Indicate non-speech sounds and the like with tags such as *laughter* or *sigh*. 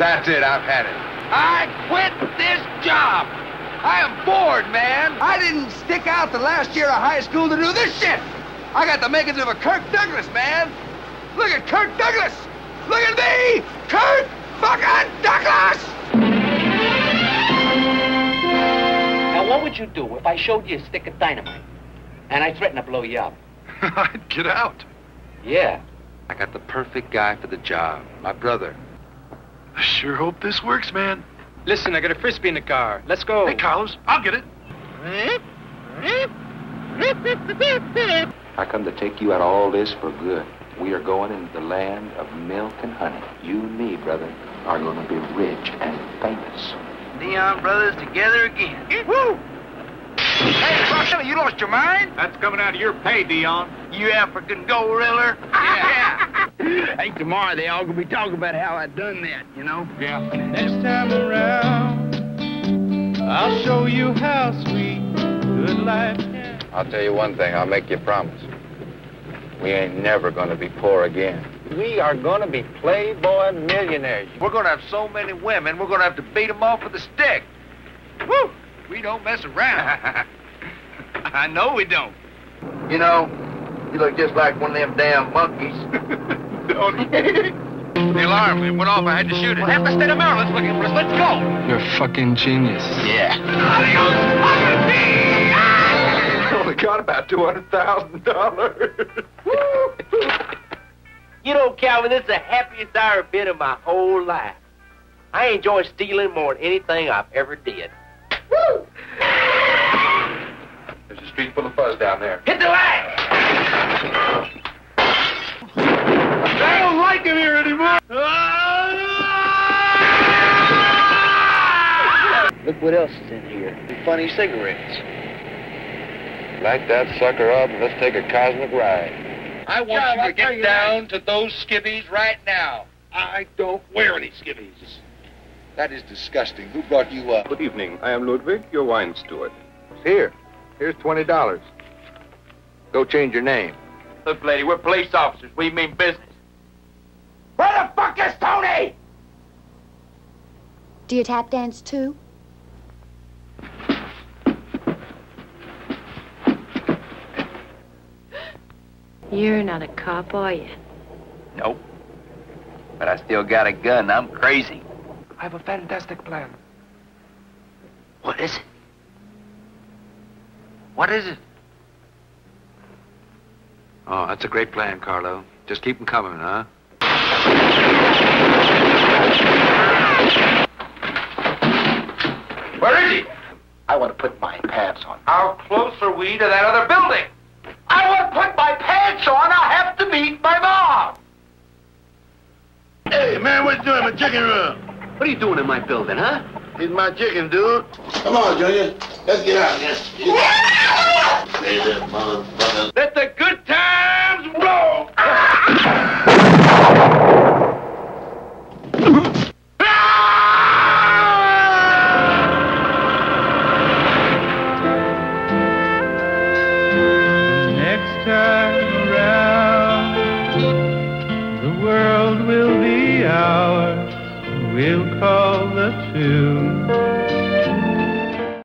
That's it. I've had it. I quit this job. I am bored, man. I didn't stick out the last year of high school to do this shit. I got the makings of a Kirk Douglas, man. Look at Kirk Douglas. Look at me, Kirk fucking Douglas. Now, what would you do if I showed you a stick of dynamite and I threatened to blow you up? *laughs* I'd get out. Yeah. I got the perfect guy for the job. My brother. I sure hope this works, man. Listen, I got a frisbee in the car. Let's go. Hey, Carlos, I'll get it. I come to take you out of all this for good. We are going into the land of milk and honey. You and me, brother, are going to be rich and famous. Dion brothers together again. Woo! You lost your mind? That's coming out of your pay, Dion. You African gorilla. Yeah. *laughs* Hey, tomorrow they all gonna be talking about how I done that, you know? Yeah. Next time around, I'll show you how sweet good life can. I'll tell you one thing. I'll make you a promise. We ain't never going to be poor again. We are going to be playboy millionaires. We're going to have so many women, we're going to have to beat them off with a stick. Woo! We don't mess around. *laughs* *laughs* I know we don't. you know, you look just like one of them damn monkeys. *laughs* Don't you? the alarm, it went off. I had to shoot it. Half the state of Maryland's looking for us. Let's go. You're a fucking genius. Yeah. *laughs* Oh, only got about $200,000. You know, Calvin, this is the happiest hour been in my whole life. I enjoy stealing more than anything I've ever did. There's a street full of fuzz down there. Hit the light! I don't like it here anymore. *laughs* Look what else is in here. Funny cigarettes. Light that sucker up and let's take a cosmic ride. I want you to get down to those skivvies right now. I don't wear any skivvies. That is disgusting. Who brought you up? Good evening. I am Ludwig, your wine steward. Here. Here's $20. Go change your name. Look, lady, we're police officers. We mean business. Where the fuck is Tony? Do you tap dance too? You're not a cop, are you? Nope. But I still got a gun. I'm crazy. I have a fantastic plan. What is it? What is it? Oh, that's a great plan, Carlo. Just keep them coming, huh? Where is he? I want to put my pants on. How close are we to that other building? I want to put my pants on. I have to meet my mom. Hey, man, what you doing in my chicken room? What are you doing in my building, huh? It's my chicken, dude. Come on, Junior. Let's get out of here. Let the good times roll! Next time around, the world will be ours. We'll call the tune.